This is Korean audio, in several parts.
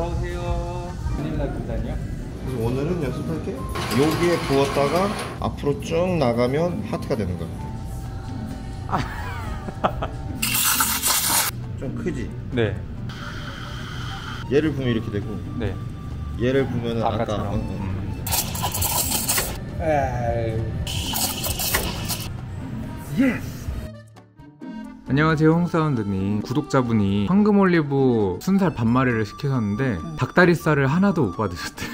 어서 오세요. 바닐라 금단이요? 그래서 오늘은 연습할게. 여기에 부었다가 앞으로 쭉 나가면 하트가 되는 거야. 좀 크지? 네. 얘를 보면 이렇게 되고 네. 얘를 보면은 아까 아까처럼. 어, 어. Yes. 안녕하세요 홍사운드님 구독자분이 황금올리브 순살 반마리를 시키셨는데 닭다리살을 하나도 못 받으셨대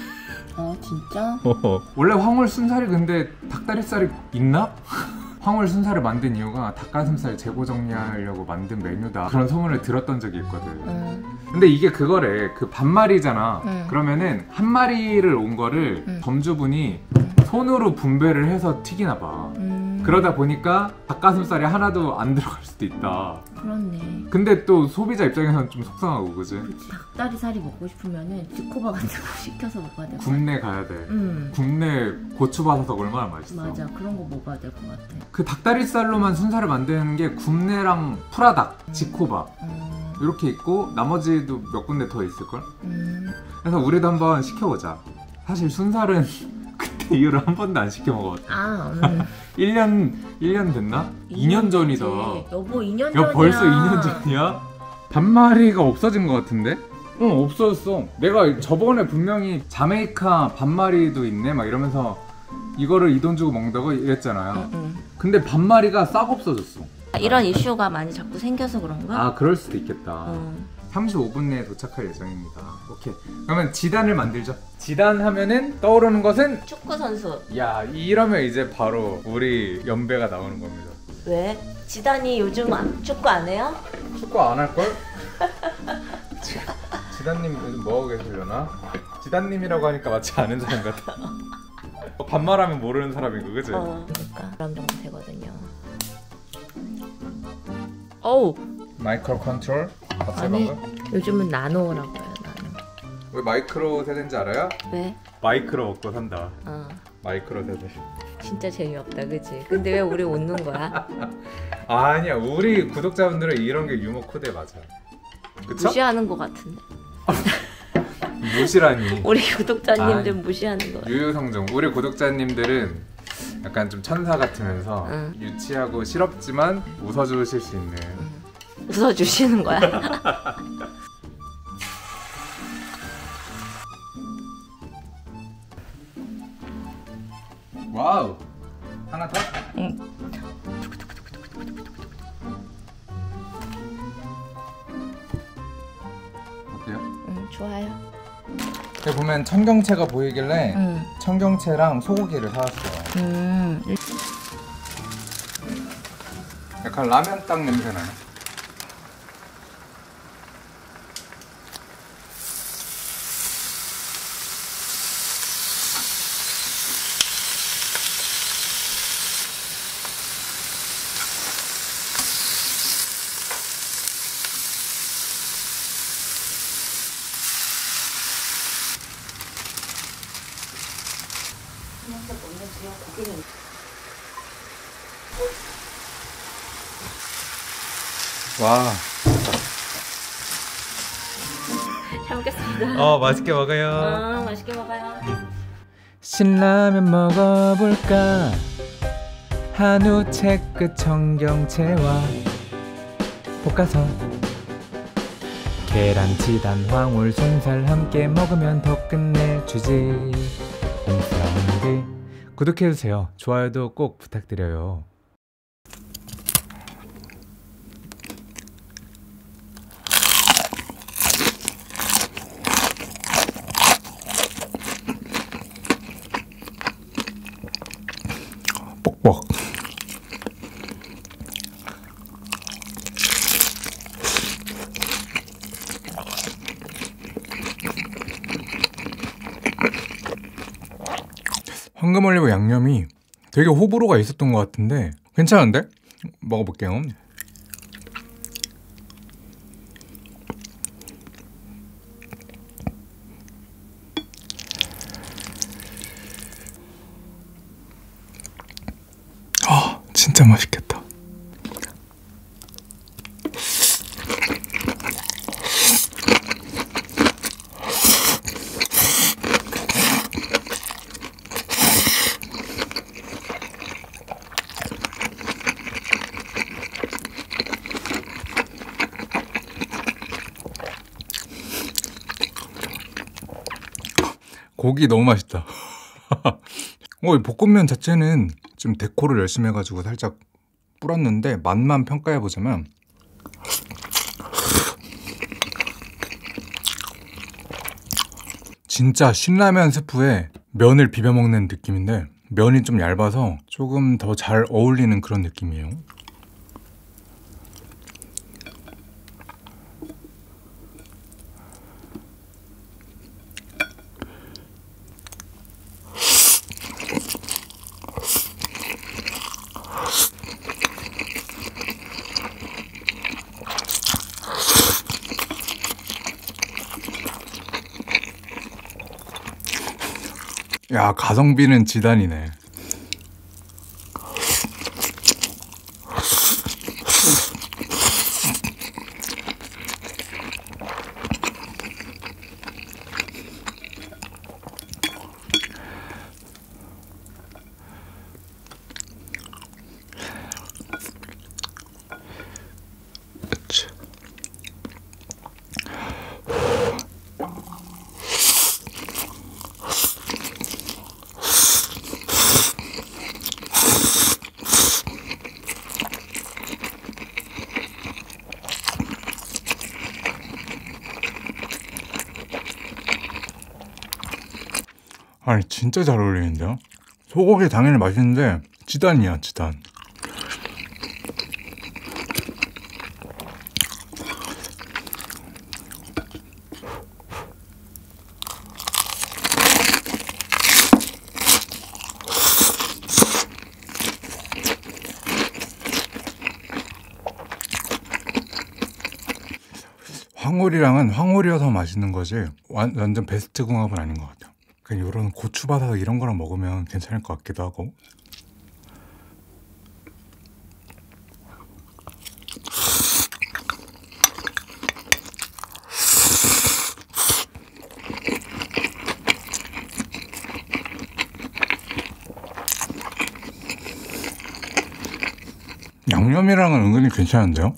아 진짜? 원래 황홀 순살이 근데 닭다리살이 있나? 황홀 순살을 만든 이유가 닭가슴살 재고 정리하려고 만든 메뉴다 그런 소문을 들었던 적이 있거든 응. 근데 이게 그거래 그 반마리잖아 응. 그러면은 한 마리를 온 거를 응. 점주분이 손으로 분배를 해서 튀기나 봐 음. 그러다 보니까 닭가슴살이 하나도 안 들어갈 수도 있다 그렇네. 근데 또 소비자 입장에서는 좀 속상하고 그지? 그치. 닭다리살이 먹고 싶으면은 지코바 같은 거 시켜서 먹어야 같아. 국내 가야 돼 응. 국내 고추바사삭 얼마나 맛있어 맞아. 그런 거 먹어야 될 것 같아. 그 닭다리살로만 순살을 만드는 게 굽네랑 프라닭, 지코바 음. 이렇게 있고 나머지도 몇 군데 더 있을 걸? 음. 그래서 우리도 한번 시켜보자 사실 순살은 그때 이후로 한 번도 안 시켜 먹었다 아, 음. 1년 1년 됐나? 2년 전이다 됐지. 여보 2년 전이야. 야 벌써 2년 전이야? 반마리가 없어진 것 같은데? 응 없어졌어 내가 저번에 분명히 자메이카 반마리도 있네 막 이러면서 이거를 이 돈 주고 먹는다고 이랬잖아요 응. 근데 반마리가 싹 없어졌어 이런 이슈가 많이 자꾸 생겨서 그런가? 아 그럴 수도 있겠다 응. 35분 내에 도착할 예정입니다 오케이 그러면 지단을 만들죠 지단 하면은 떠오르는 것은 축구 선수. 야 이러면 이제 바로 우리 연배가 나오는 겁니다 왜? 지단이 요즘 안- 축구 안 해요? 축구 안 할 걸? 지- 지단님 요즘 뭐 하고 계시려나? 지단님이라고 하니까 마치 아는 사람 같아 반말하면 모르는 사람이고 그지? 어. 그러니까 그런 정도 되거든요. 어우, 마이크로 컨트롤? 아니. 요즘은 나노라고 해요. 나노. 왜 마이크로 세대인지 알아요? 왜? 마이크로 먹고 산다 어. 마이크로 세대 진짜 재미없다, 그치? 근데 왜 우리 웃는 거야? 아니야 우리 구독자분들은 이런 게 유머 코드에 맞아 그쵸? 무시하는 거 같은데. 무시라니 우리 구독자님들 아이. 무시하는 거. 유유상종 우리 구독자님들은 약간 좀 천사 같으면서 응. 유치하고 실없지만 웃어주실 수 있는 웃어주시는 거야? Wow 하나 더? 응. 어때요? 응, 좋아요. 여기 보면 청경채가 보이길래 응. 청경채랑 소고기를 사왔어요 음. 약간 라면 땅 냄새 나요 와. 잘 먹겠습니다. 어 맛있게 먹어요. 아, 맛있게 먹어요. 신라면 먹어볼까? 한우 채끝 청경채와 볶아서 계란치단 황홀 순살 함께 먹으면 더 끝내주지. 홍사운드 구독해주세요. 좋아요도 꼭 부탁드려요 황금 올리브 양념이 되게 호불호가 있었던 것 같은데 괜찮은데? 먹어볼게요 아 진짜 맛있겠다 고기 너무 맛있다. 어, 이 볶음면 자체는 좀 데코를 열심히 해가지고 살짝 뿌렸는데 맛만 평가해 보자면 진짜 신라면 스프에 면을 비벼 먹는 느낌인데 면이 좀 얇아서 조금 더 잘 어울리는 그런 느낌이에요. 야 가성비는 지단이네. 아니 진짜 잘 어울리는데요? 소고기 당연히 맛있는데 지단이야 지단. 황홀이랑은 황홀이어서 맛있는 거지 완, 완전 베스트 궁합은 아닌 것 같아요. 그냥 이런 고추바삭 이런 거랑 먹으면 괜찮을 것 같기도 하고. 양념이랑은 은근히 괜찮은데요?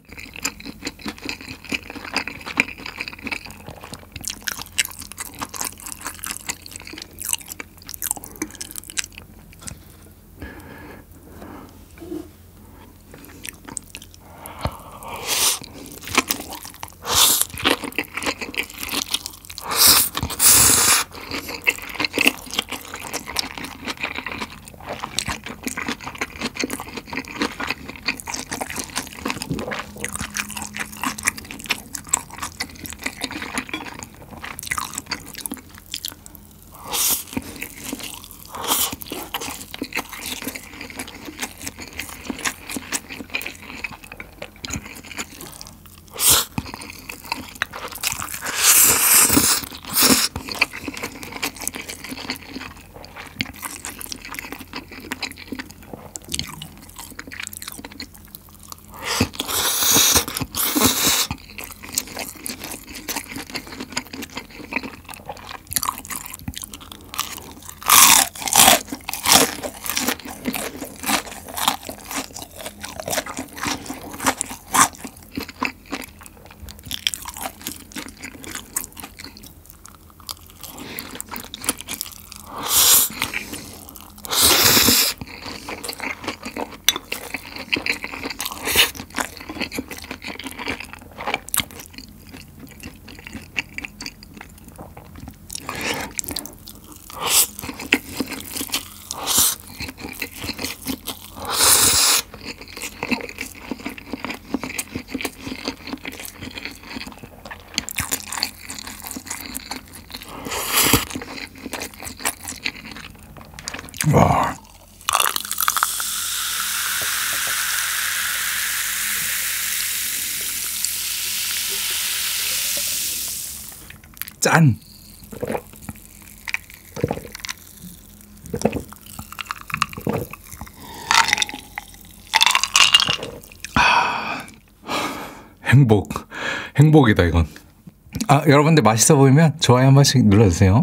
짠. 아, 행복. 행복이다, 이건. 아, 여러분들 맛있어 보이면 좋아요 한 번씩 눌러주세요.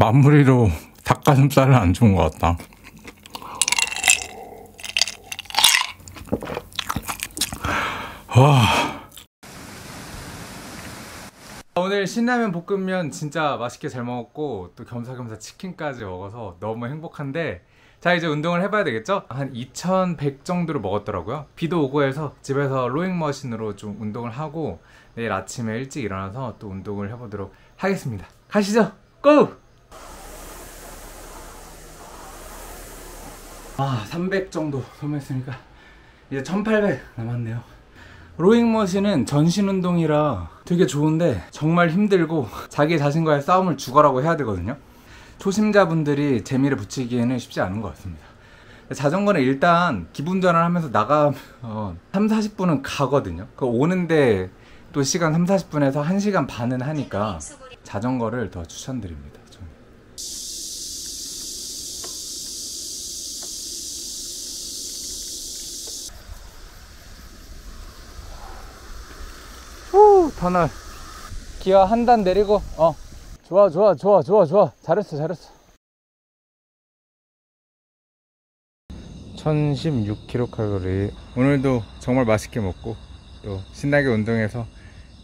마무리로 닭가슴살은 안 좋은 것 같다. 와. 오늘 신라면 볶음면 진짜 맛있게 잘 먹었고 또 겸사겸사 치킨까지 먹어서 너무 행복한데 자 이제 운동을 해봐야 되겠죠? 한 2100 정도로 먹었더라고요 비도 오고 해서 집에서 로잉 머신으로 좀 운동을 하고 내일 아침에 일찍 일어나서 또 운동을 해보도록 하겠습니다 가시죠 고! 아 300 정도 소모했으니까 이제 1800 남았네요 로잉 머신은 전신 운동이라 되게 좋은데 정말 힘들고 자기 자신과의 싸움을 죽어라고 해야 되거든요. 초심자분들이 재미를 붙이기에는 쉽지 않은 것 같습니다. 자전거는 일단 기분 전환하면서 나가 어, 3, 40분은 가거든요. 그 오는데 또 시간 3, 40분에서 1시간 반은 하니까 자전거를 더 추천드립니다. 저는. 후 터널. 기어 한 단 내리고 어. 좋아 좋아 좋아 좋아 좋아. 잘했어 잘했어. 1016kcal 오늘도 정말 맛있게 먹고 또 신나게 운동해서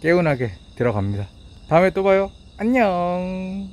개운하게 들어갑니다. 다음에 또 봐요. 안녕